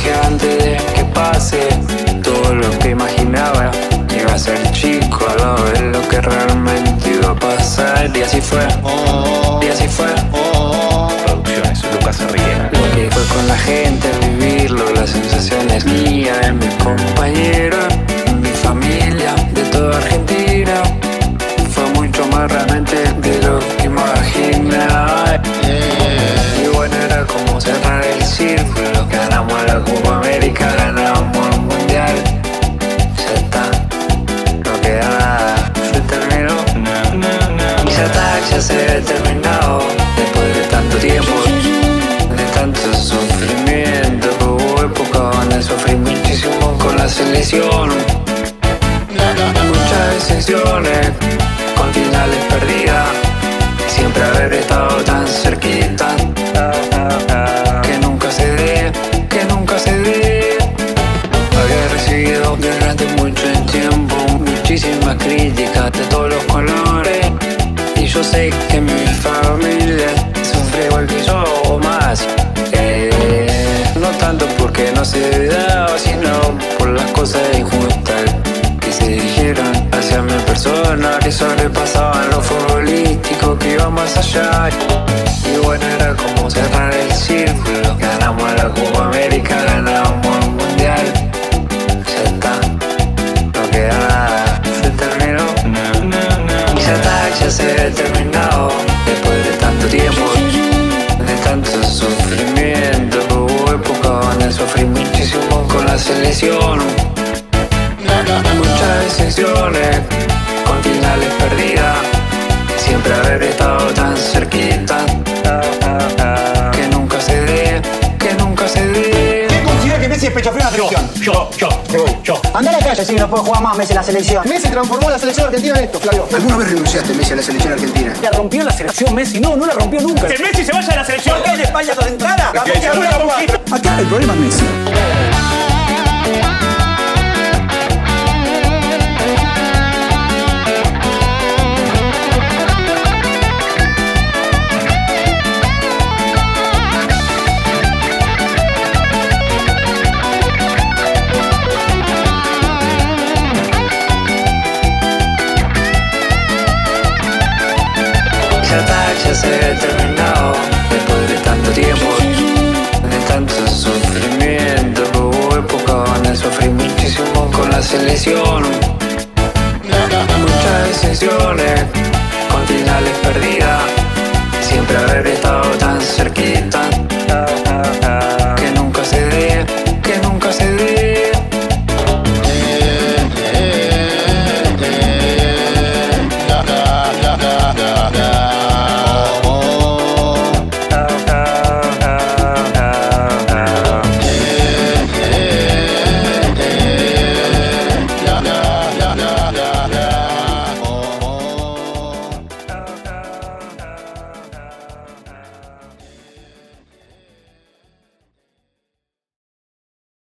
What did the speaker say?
dije antes que pase todo lo que imaginaba. Iba a ser chico al lado de lo que realmente iba a pasar. Y así fue. Y así fue. Se ha terminado. Después de tanto tiempo, de tanto sufrimiento. Hubo época donde sufrí muchísimo con la selección. Muchas decepciones, con finales perdidas. Siempre haber estado tan cerquita. Que nunca se dé, que nunca se dé. Había recibido durante mucho tiempo muchísimas críticas de todos los colores. Yo sé que mi familia sufre igual que yo o más. Eh, no tanto porque no se daba, sino por las cosas injustas que se dijeron hacia mi persona, que sobrepasaban lo futbolístico, que iba más allá. Y bueno, era como cerrar el círculo. Ganamos la Copa América, ganamos terminado. Después de tanto tiempo, de tanto sufrimiento. Hubo época donde sufrí muchísimo con la selección. Muchas decepciones, con finales perdidas. Siempre haber estado tan cerquita. Que nunca se dé, que nunca se dé. ¿Quién considera que Messi es pecho frío en la selección? Yo, yo, yo. Anda a la calle si no puede jugar más Messi en la selección. Messi transformó la selección argentina en esto, Flavio. ¿Alguna vez renunciaste, Messi, a la selección argentina? La rompió la selección Messi. No, no la rompió nunca. Que Messi se vaya de la selección. ¿Qué en España con entrada? Conquista. Acá el problema es Messi. Se ha terminado. Después de tanto tiempo, de tanto sufrimiento. Hubo época donde sufrí muchísimo con la selección.